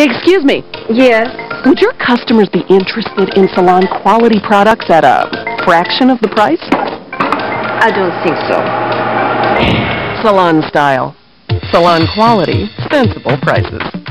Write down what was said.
Excuse me. Yes. Would your customers be interested in salon quality products at a fraction of the price? I don't think so. Salon style. Salon quality. Sensible prices.